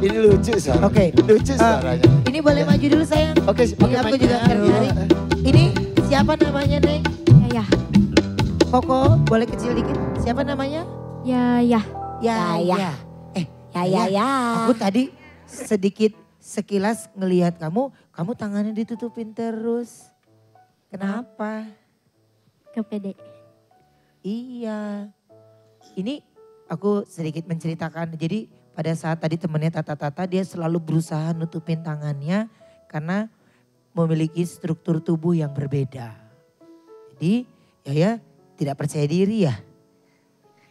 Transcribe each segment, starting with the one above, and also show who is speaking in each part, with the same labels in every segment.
Speaker 1: ini lucu suara.
Speaker 2: Oke.
Speaker 1: Lucu
Speaker 2: Ah,
Speaker 1: suaranya.
Speaker 2: Ini boleh maju dulu sayang.
Speaker 1: Oke,
Speaker 2: Ini
Speaker 1: oke,
Speaker 2: aku juga cari-cari. Ini siapa namanya Neng?
Speaker 3: Ya
Speaker 2: Koko boleh kecil dikit. Siapa namanya?
Speaker 3: ya ya.
Speaker 2: Ya,
Speaker 3: Ya,
Speaker 2: ya. Eh,
Speaker 3: Ya ya ya.
Speaker 2: Aku tadi sedikit sekilas ngelihat kamu, kamu tangannya ditutupin terus. Kenapa?
Speaker 3: Ke pede.
Speaker 2: Iya. Ini aku sedikit menceritakan. Jadi pada saat tadi temennya Tata-Tata dia selalu berusaha nutupin tangannya karena memiliki struktur tubuh yang berbeda. Jadi ya ya tidak percaya diri ya.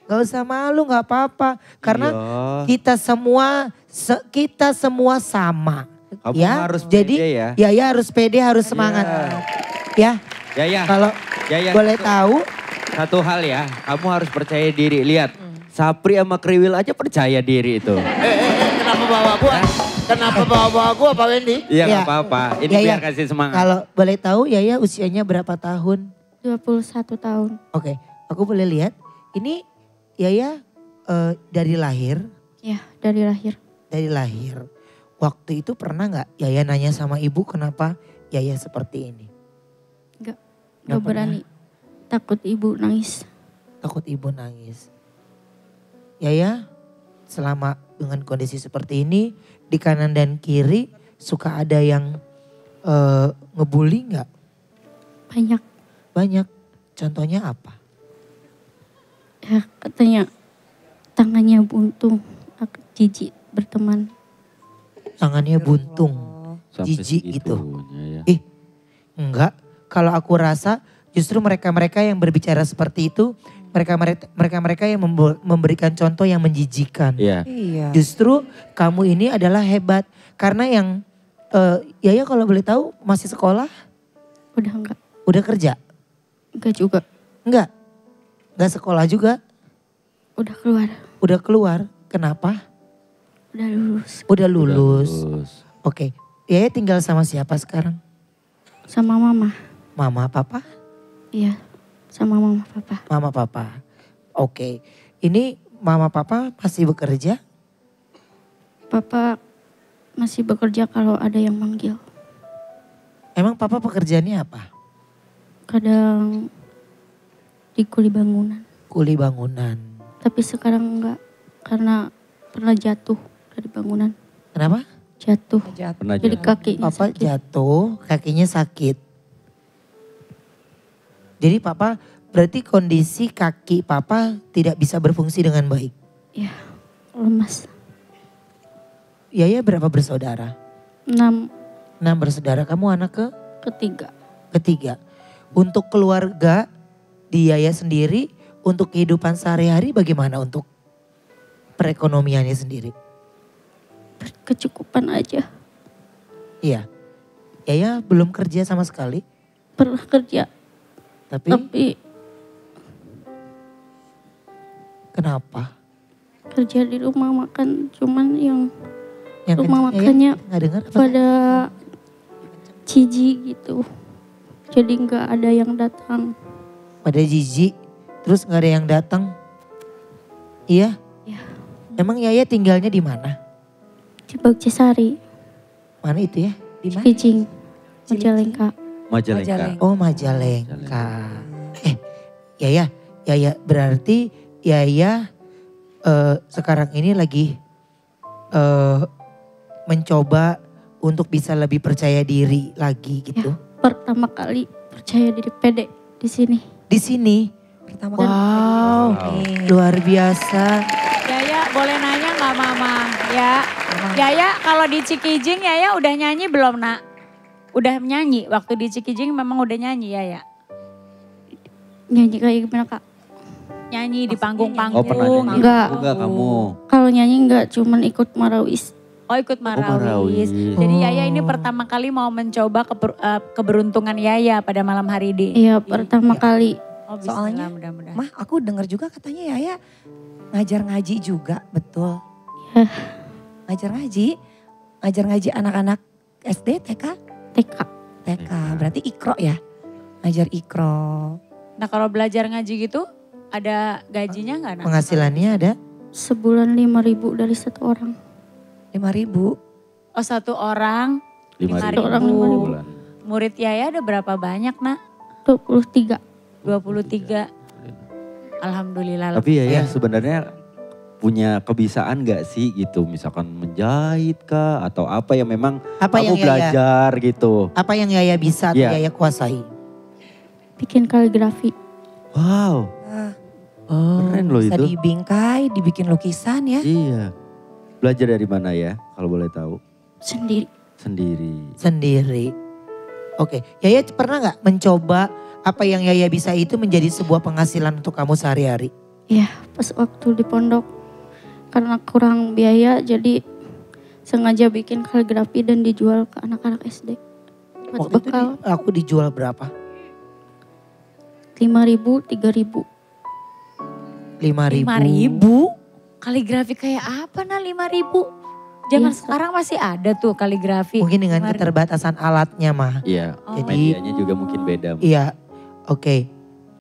Speaker 2: Gak usah malu gak apa-apa. Karena
Speaker 4: Iya.
Speaker 2: kita semua se- kita semua sama.
Speaker 4: Kamu
Speaker 2: ya,
Speaker 4: harus
Speaker 2: jadi
Speaker 4: pede ya.
Speaker 2: ya ya harus pede, harus semangat. Ya,
Speaker 4: Ya ya.
Speaker 2: kalau
Speaker 4: ya ya.
Speaker 2: boleh
Speaker 4: satu-
Speaker 2: tahu
Speaker 4: Satu hal ya, kamu harus percaya diri. Lihat,
Speaker 2: Hmm.
Speaker 4: Sapri sama Kriwil aja percaya diri itu.
Speaker 1: Eh, eh, eh, kenapa bawa gua? Kenapa bawa bawa gua Pak Wendy?
Speaker 4: Iya
Speaker 2: Ya.
Speaker 4: apa-apa. Ini
Speaker 2: Ya, ya.
Speaker 4: biar kasih semangat.
Speaker 2: Kalau boleh tahu Yaya usianya berapa tahun?
Speaker 3: 21 tahun.
Speaker 2: Oke, aku boleh lihat. Ini Yaya eh, dari lahir,
Speaker 3: Ya dari lahir.
Speaker 2: dari lahir. Waktu itu pernah nggak Yaya nanya sama ibu kenapa Yaya seperti ini?
Speaker 3: Enggak.
Speaker 2: Nggak
Speaker 3: Enggak berani. Takut ibu nangis.
Speaker 2: Takut ibu nangis. Yaya selama dengan kondisi seperti ini di kanan dan kiri suka ada yang eh, ngebully nggak?
Speaker 3: Banyak.
Speaker 2: Banyak. Contohnya apa?
Speaker 3: Ya katanya tangannya buntung. Aku jijik berteman.
Speaker 2: Tangannya buntung.
Speaker 4: Sampai
Speaker 2: jijik gitu.
Speaker 4: segitunya ya.
Speaker 2: Ih, enggak. Kalau aku rasa justru mereka-mereka yang berbicara seperti itu, mereka-mereka mereka-mereka yang memberikan contoh yang menjijikan.
Speaker 4: Iya.
Speaker 5: Iya.
Speaker 2: Justru kamu ini adalah hebat karena yang eh Yaya kalau boleh tahu masih sekolah,
Speaker 3: Udah enggak.
Speaker 2: udah kerja?
Speaker 3: Enggak juga.
Speaker 2: Enggak. Enggak sekolah juga,
Speaker 3: Udah keluar.
Speaker 2: udah keluar. Kenapa?
Speaker 3: Udah lulus.
Speaker 2: Udah lulus.
Speaker 4: Lulus.
Speaker 2: Oke. Yaya tinggal sama siapa sekarang?
Speaker 3: Sama mama.
Speaker 2: Mama, papa?
Speaker 3: Iya. Sama mama papa.
Speaker 2: Mama papa. Oke. Ini mama papa masih bekerja?
Speaker 3: Papa masih bekerja kalau ada yang manggil.
Speaker 2: Emang papa pekerjaannya apa?
Speaker 3: Kadang di kuli bangunan.
Speaker 2: Kuli bangunan.
Speaker 3: Tapi sekarang enggak. Karena pernah jatuh dari bangunan.
Speaker 2: Kenapa?
Speaker 3: Jatuh.
Speaker 4: Pernah
Speaker 3: Jadi
Speaker 4: jatuh.
Speaker 3: kakinya
Speaker 2: Papa
Speaker 3: sakit.
Speaker 2: jatuh, kakinya sakit. Jadi papa berarti kondisi kaki papa tidak bisa berfungsi dengan baik.
Speaker 3: Ya, lemas.
Speaker 2: Yaya berapa bersaudara?
Speaker 3: Enam
Speaker 2: Enam bersaudara. Kamu anak ke
Speaker 3: ketiga.
Speaker 2: ketiga. Untuk keluarga di Yaya sendiri, untuk kehidupan sehari-hari bagaimana untuk perekonomiannya sendiri?
Speaker 3: Kecukupan aja.
Speaker 2: Iya. Yaya belum kerja sama sekali,
Speaker 3: Pernah kerja.
Speaker 2: Tapi
Speaker 3: Tapi
Speaker 2: kenapa?
Speaker 3: kerja di rumah makan. Cuman yang
Speaker 2: Yang
Speaker 3: Rumah
Speaker 2: Yaya?
Speaker 3: makannya
Speaker 2: nggak dengar apa?
Speaker 3: pada ciji gitu. Jadi nggak ada yang datang.
Speaker 2: Pada jijik, terus nggak ada yang datang. Iya?
Speaker 3: Iya.
Speaker 2: Emang Yaya tinggalnya di mana?
Speaker 3: Di Bagjesari,
Speaker 2: Mana itu ya?
Speaker 5: Di mana?
Speaker 3: Kijing, Majalengka.
Speaker 4: Majalengka.
Speaker 5: Majalengka.
Speaker 2: Oh Majalengka. Eh, Yaya, Yaya berarti Yaya eh, sekarang ini lagi eh, mencoba untuk bisa lebih percaya diri lagi gitu.
Speaker 3: Pertama kali percaya diri pede di sini.
Speaker 2: Di sini,
Speaker 5: Pertama
Speaker 2: wow,
Speaker 5: kali.
Speaker 2: luar biasa.
Speaker 6: Yaya boleh nanya nggak mama? Ya. Yaya kalau di Cikijing Yaya udah nyanyi belum nak? Udah nyanyi waktu di Cikijing memang udah nyanyi Yaya.
Speaker 3: Nyanyi kayak gimana kak?
Speaker 6: Nyanyi di
Speaker 4: Oh
Speaker 6: panggung-panggung.
Speaker 4: nyanyi?
Speaker 3: Enggak.
Speaker 4: Enggak kamu.
Speaker 3: Kalau nyanyi nggak cuman ikut marawis.
Speaker 6: Oh ikut marawis.
Speaker 4: marawis.
Speaker 6: Jadi Yaya ini
Speaker 2: Oh.
Speaker 6: pertama kali mau mencoba keber- eh, keberuntungan Yaya pada malam hari ini.
Speaker 3: Iya pertama kali.
Speaker 6: Oh,
Speaker 5: Soalnya,
Speaker 6: bismillah, mudah-mudahan.
Speaker 5: Mah aku dengar juga katanya Yaya ngajar ngaji juga, betul.
Speaker 3: Ya.
Speaker 5: Ngajar ngaji, ngajar ngaji anak-anak SD, TK,
Speaker 3: TK.
Speaker 5: TK. Berarti ikro ya? Ngajar ikro.
Speaker 6: Nah kalau belajar ngaji gitu ada gajinya nggak nak?
Speaker 2: Penghasilannya ada?
Speaker 3: Sebulan 5 ribu dari satu orang.
Speaker 5: Lima ribu.
Speaker 6: Oh satu orang
Speaker 4: Lima
Speaker 6: Lima
Speaker 4: ribu.
Speaker 3: Orang lima ribu.
Speaker 6: Murid Yaya ada berapa banyak nak?
Speaker 3: 23.
Speaker 6: 23. Alhamdulillah.
Speaker 4: Tapi ya, ya sebenarnya punya kebiasaan gak sih gitu misalkan menjahit kah atau apa yang memang
Speaker 2: Apa
Speaker 4: kamu
Speaker 2: yang Yaya,
Speaker 4: belajar gitu.
Speaker 2: apa yang Yaya bisa atau
Speaker 4: Iya.
Speaker 2: Yaya kuasai?
Speaker 3: Bikin kaligrafi.
Speaker 4: Wow,
Speaker 5: Ah,
Speaker 2: Oh,
Speaker 4: keren loh
Speaker 5: bisa
Speaker 4: itu.
Speaker 5: dibingkai, dibikin lukisan ya.
Speaker 4: Iya. Belajar dari mana ya kalau boleh tahu?
Speaker 3: Sendiri.
Speaker 4: Sendiri.
Speaker 2: sendiri. Oke, Yaya pernah nggak mencoba apa yang Yaya bisa itu menjadi sebuah penghasilan untuk kamu sehari-hari?
Speaker 3: Ya pas waktu di pondok. Karena kurang biaya jadi sengaja bikin kaligrafi dan dijual ke anak-anak SD. Buat
Speaker 2: Waktu itu
Speaker 3: bekal.
Speaker 2: di- aku dijual berapa?
Speaker 3: 5 ribu, 3 ribu.
Speaker 2: Lima ribu.
Speaker 6: Lima ribu? Kaligrafi kayak apa nah lima ribu? Zaman
Speaker 3: Biasa.
Speaker 6: sekarang masih ada tuh kaligrafi.
Speaker 2: Mungkin dengan
Speaker 6: 5.000.
Speaker 2: keterbatasan alatnya mah.
Speaker 4: Iya,
Speaker 6: Oh.
Speaker 2: Jadi-
Speaker 4: medianya juga mungkin beda.
Speaker 2: Iya, oke.